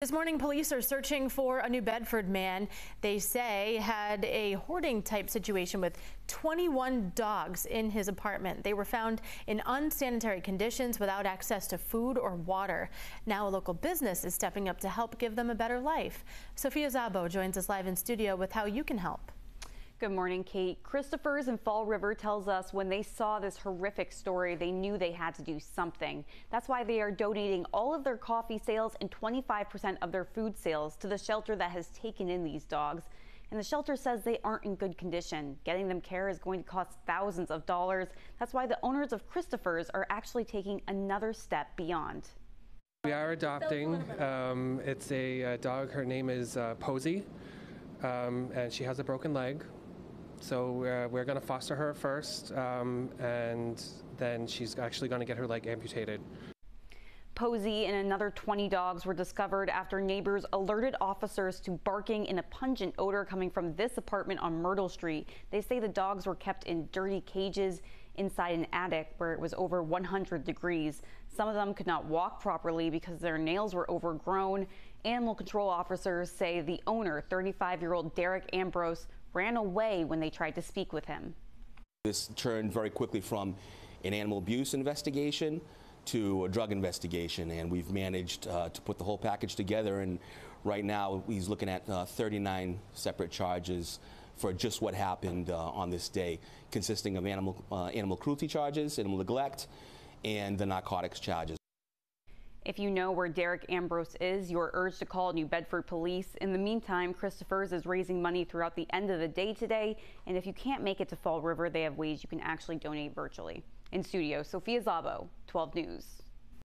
This morning, police are searching for a New Bedford man they say had a hoarding type situation with 21 dogs in his apartment. They were found in unsanitary conditions without access to food or water. Now a local business is stepping up to help give them a better life. Sophia Zabo joins us live in studio with how you can help. Good morning, Kate. Christopher's in Fall River tells us when they saw this horrific story, they knew they had to do something. That's why they are donating all of their coffee sales and 25% of their food sales to the shelter that has taken in these dogs. And the shelter says they aren't in good condition. Getting them care is going to cost thousands of dollars. That's why the owners of Christopher's are actually taking another step beyond. We are adopting. Um, it's a, a, dog. Her name is uh, Posey, um, and she has a broken leg. So uh, we're going to foster her first, um, and then she's actually going to get her leg amputated. Posey and another 20 dogs were discovered after neighbors alerted officers to barking in a pungent odor coming from this apartment on Myrtle Street. They say the dogs were kept in dirty cages inside an attic where it was over 100 degrees. Some of them could not walk properly because their nails were overgrown. Animal control officers say the owner, 35 year old Derek Ambrose, ran away when they tried to speak with him. This turned very quickly from an animal abuse investigation to a drug investigation, and we've managed uh, to put the whole package together. And right now, he's looking at uh, 39 separate charges for just what happened uh, on this day, consisting of animal uh, animal cruelty charges, animal neglect, and the narcotics charges. If you know where Derek Ambrose is, you are urged to call New Bedford Police. In the meantime, Christopher's is raising money throughout the end of the day today. And if you can't make it to Fall River, they have ways you can actually donate virtually. In studio, Sophia Zabo, 12 News.